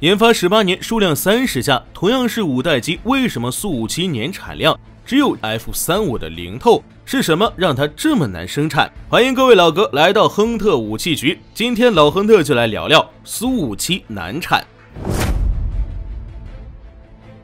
研发十八年，数量三十架，同样是五代机，为什么苏五七年产量只有 F 三五的零头？是什么让它这么难生产？欢迎各位老哥来到亨特武器局，今天老亨特就来聊聊苏五七难产。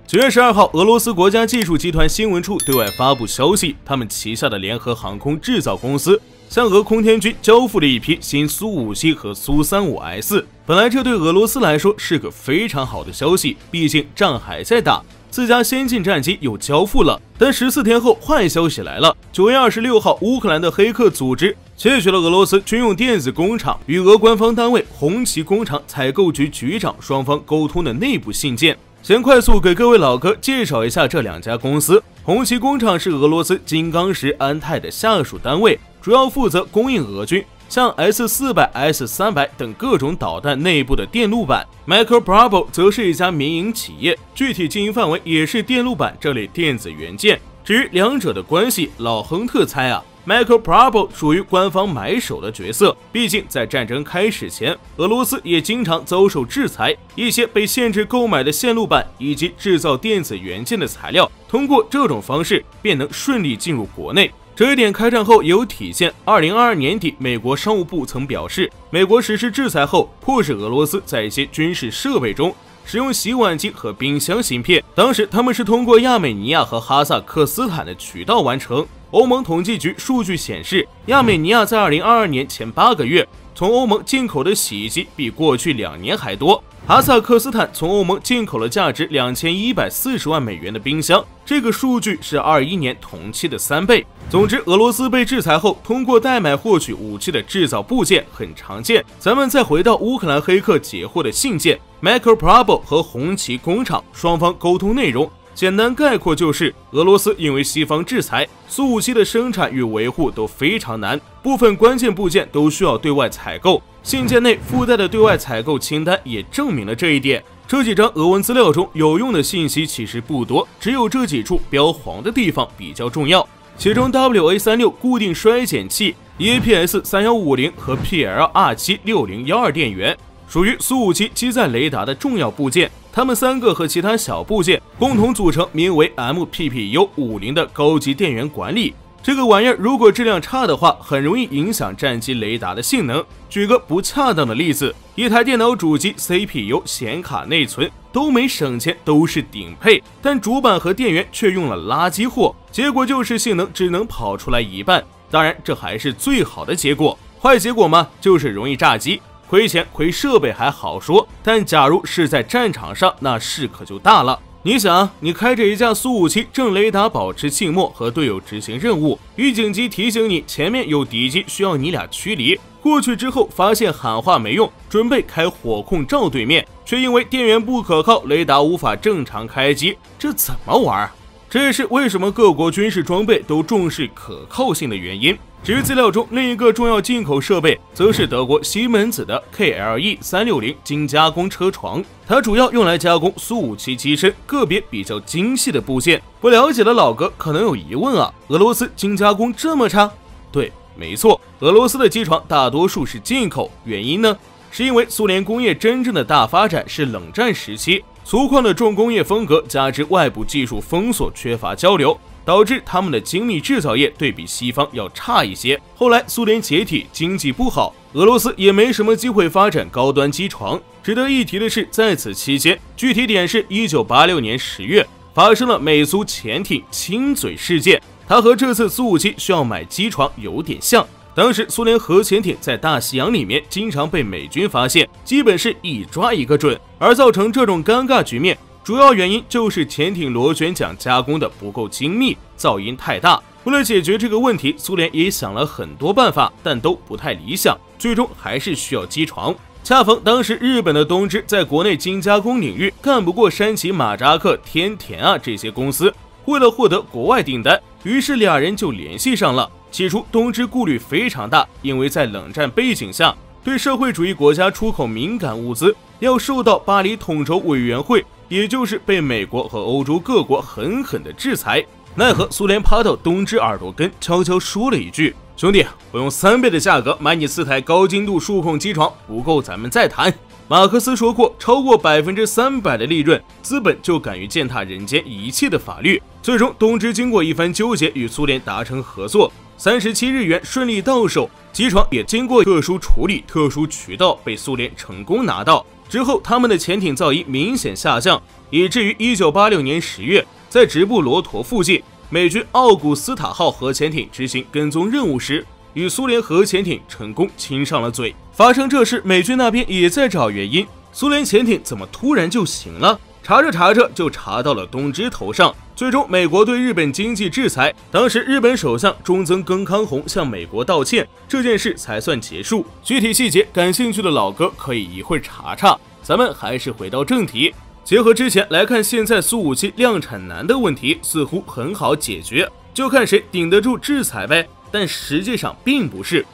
九月十二号，俄罗斯国家技术集团新闻处对外发布消息，他们旗下的联合航空制造公司向俄空天军交付了一批新苏五七和苏三五 S。本来这对俄罗斯来说是个非常好的消息，毕竟仗还在打，自家先进战机又交付了。但十四天后，坏消息来了。九月二十六号，乌克兰的黑客组织窃取了俄罗斯军用电子工厂与俄官方单位红旗工厂采购局局长双方沟通的内部信件。先快速给各位老哥介绍一下这两家公司。红旗工厂是俄罗斯金刚石安泰的下属单位，主要负责供应俄军像 S 四百、S 三百等各种导弹内部的电路板。Micro Bravo 则是一家民营企业，具体经营范围也是电路板这类电子元件。至于两者的关系，老亨特猜啊。Michael Bravo 属于官方买手的角色，毕竟在战争开始前，俄罗斯也经常遭受制裁，一些被限制购买的线路板以及制造电子元件的材料，通过这种方式便能顺利进入国内。这一点开战后有体现。二零二二年底，美国商务部曾表示，美国实施制裁后，迫使俄罗斯在一些军事设备中使用洗碗机和冰箱芯片。当时他们是通过亚美尼亚和哈萨克斯坦的渠道完成。欧盟统计局数据显示，亚美尼亚在二零二二年前八个月从欧盟进口的洗衣机比过去两年还多。哈萨克斯坦从欧盟进口了价值两千一百四十万美元的冰箱，这个数据是二一年同期的三倍。总之，俄罗斯被制裁后，通过代买获取武器的制造部件很常见。咱们再回到乌克兰黑客截获的信件，Michael Prabo 和红旗工厂双方沟通内容。简单概括就是，俄罗斯因为西方制裁，苏五七的生产与维护都非常难，部分关键部件都需要对外采购。信件内附带的对外采购清单也证明了这一点。这几张俄文资料中有用的信息其实不多，只有这几处标黄的地方比较重要。其中，WA 三六固定衰减器、EPS 三幺五零和 PLR 七六零幺二电源，属于苏五七机载雷达的重要部件。它们三个和其他小部件共同组成名为 MPPU 五零的高级电源管理。这个玩意儿如果质量差的话，很容易影响战机雷达的性能。举个不恰当的例子，一台电脑主机 CPU、显卡、内存都没省钱，都是顶配，但主板和电源却用了垃圾货，结果就是性能只能跑出来一半。当然，这还是最好的结果，坏结果嘛，就是容易炸机。亏钱亏设备还好说，但假如是在战场上，那事可就大了。你想，你开着一架苏五七，正雷达保持静默，和队友执行任务，预警机提醒你前面有敌机，需要你俩驱离。过去之后，发现喊话没用，准备开火控照对面，却因为电源不可靠，雷达无法正常开机，这怎么玩？这也是为什么各国军事装备都重视可靠性的原因。至于资料中另一个重要进口设备，则是德国西门子的 KLE 三六零精加工车床，它主要用来加工苏五七机身个别比较精细的部件。不了解的老哥可能有疑问啊，俄罗斯精加工这么差？对，没错，俄罗斯的机床大多数是进口，原因呢，是因为苏联工业真正的大发展是冷战时期，粗犷的重工业风格加之外部技术封锁，缺乏交流。导致他们的精密制造业对比西方要差一些。后来苏联解体，经济不好，俄罗斯也没什么机会发展高端机床。值得一提的是，在此期间，具体点是一九八六年十月，发生了美苏潜艇亲嘴事件。它和这次苏五七需要买机床有点像。当时苏联核潜艇在大西洋里面经常被美军发现，基本是一抓一个准。而造成这种尴尬局面。主要原因就是潜艇螺旋桨加工的不够精密，噪音太大。为了解决这个问题，苏联也想了很多办法，但都不太理想，最终还是需要机床。恰逢当时日本的东芝在国内精加工领域干不过山崎、马扎克、天田啊这些公司，为了获得国外订单，于是俩人就联系上了。起初，东芝顾虑非常大，因为在冷战背景下，对社会主义国家出口敏感物资要受到巴黎统筹委员会。也就是被美国和欧洲各国狠狠的制裁，奈何苏联趴到东芝耳朵根，悄悄说了一句：“兄弟，我用三倍的价格买你四台高精度数控机床，不够咱们再谈。”马克思说过，超过百分之三百的利润，资本就敢于践踏人间一切的法律。最终，东芝经过一番纠结，与苏联达成合作，三十七日元顺利到手，机床也经过特殊处理、特殊渠道被苏联成功拿到。之后，他们的潜艇噪音明显下降，以至于1986年10月，在直布罗陀附近，美军奥古斯塔号核潜艇执行跟踪任务时，与苏联核潜艇成功亲上了嘴。发生这事，美军那边也在找原因，苏联潜艇怎么突然就行了？查着查着就查到了东芝头上。最终，美国对日本经济制裁，当时日本首相中曾根康弘向美国道歉，这件事才算结束。具体细节，感兴趣的老哥可以一会儿查查。咱们还是回到正题，结合之前来看，现在苏五七量产难的问题似乎很好解决，就看谁顶得住制裁呗。但实际上并不是。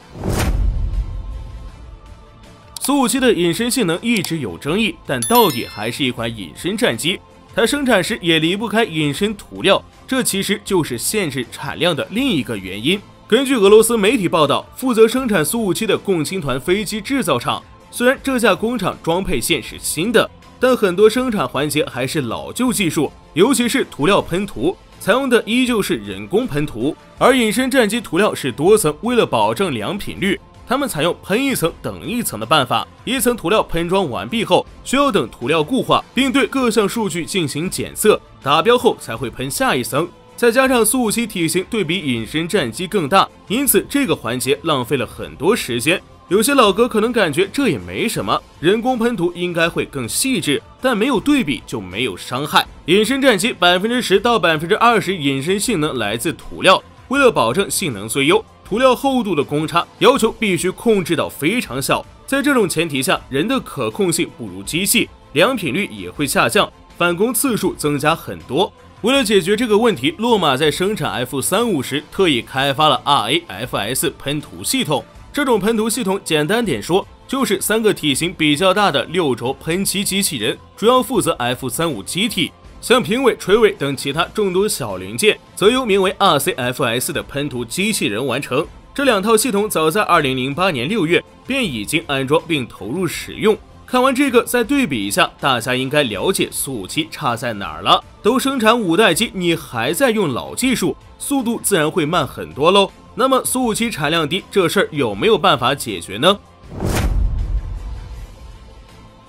苏五七的隐身性能一直有争议，但到底还是一款隐身战机。它生产时也离不开隐身涂料，这其实就是限制产量的另一个原因。根据俄罗斯媒体报道，负责生产苏五七的共青团飞机制造厂，虽然这架工厂装配线是新的，但很多生产环节还是老旧技术，尤其是涂料喷涂，采用的依旧是人工喷涂。而隐身战机涂料是多层，为了保证良品率。他们采用喷一层等一层的办法，一层涂料喷装完毕后，需要等涂料固化，并对各项数据进行检测，达标后才会喷下一层。再加上苏五七体型对比隐身战机更大，因此这个环节浪费了很多时间。有些老哥可能感觉这也没什么，人工喷涂应该会更细致，但没有对比就没有伤害。隐身战机百分之十到百分之二十隐身性能来自涂料，为了保证性能最优。涂料厚度的公差要求必须控制到非常小，在这种前提下，人的可控性不如机器，良品率也会下降，返工次数增加很多。为了解决这个问题，洛马在生产 F 三五时特意开发了 RAFS 喷涂系统。这种喷涂系统简单点说，就是三个体型比较大的六轴喷漆机器人，主要负责 F 三五机体。像评委、垂尾等其他众多小零件，则由名为 RCFS 的喷涂机器人完成。这两套系统早在2008年6月便已经安装并投入使用。看完这个，再对比一下，大家应该了解苏五七差在哪儿了。都生产五代机，你还在用老技术，速度自然会慢很多喽。那么苏五七产量低，这事儿有没有办法解决呢？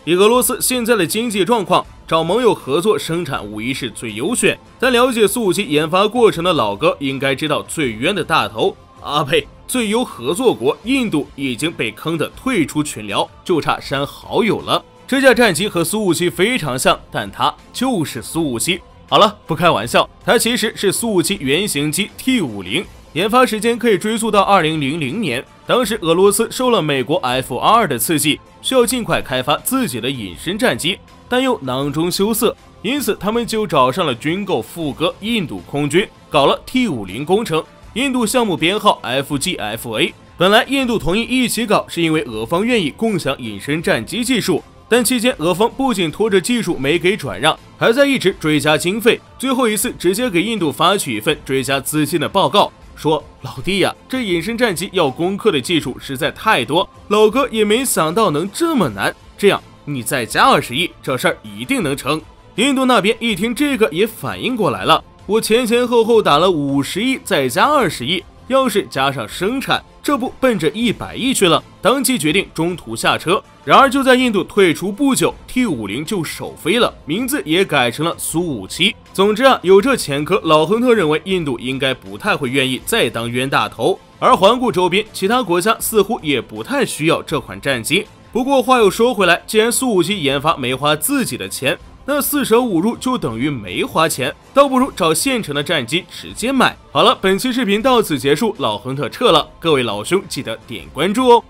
以俄罗斯现在的经济状况，找盟友合作生产无疑是最优选。但了解苏五七研发过程的老哥应该知道，最冤的大头啊呸，最优合作国印度已经被坑得退出群聊，就差删好友了。这架战机和苏五七非常像，但它就是苏五七。好了，不开玩笑，它其实是苏五七原型机 T 五零。研发时间可以追溯到二零零零年，当时俄罗斯受了美国 F 二的刺激，需要尽快开发自己的隐身战机，但又囊中羞涩，因此他们就找上了军购副歌印度空军，搞了 T 五零工程。印度项目编号 FGFA。本来印度同意一起搞，是因为俄方愿意共享隐身战机技术，但期间俄方不仅拖着技术没给转让，还在一直追加经费，最后一次直接给印度发去一份追加资金的报告。说老弟呀，这隐身战机要攻克的技术实在太多，老哥也没想到能这么难。这样，你再加二十亿，这事儿一定能成。印度那边一听这个也反应过来了，我前前后后打了五十亿，再加二十亿。要是加上生产，这不奔着一百亿去了？当即决定中途下车。然而就在印度退出不久，T 五零就首飞了，名字也改成了苏五七。总之啊，有这前科，老亨特认为印度应该不太会愿意再当冤大头。而环顾周边，其他国家似乎也不太需要这款战机。不过话又说回来，既然苏五七研发没花自己的钱。那四舍五入就等于没花钱，倒不如找现成的战机直接买。好了，本期视频到此结束，老亨特撤了，各位老兄记得点关注哦。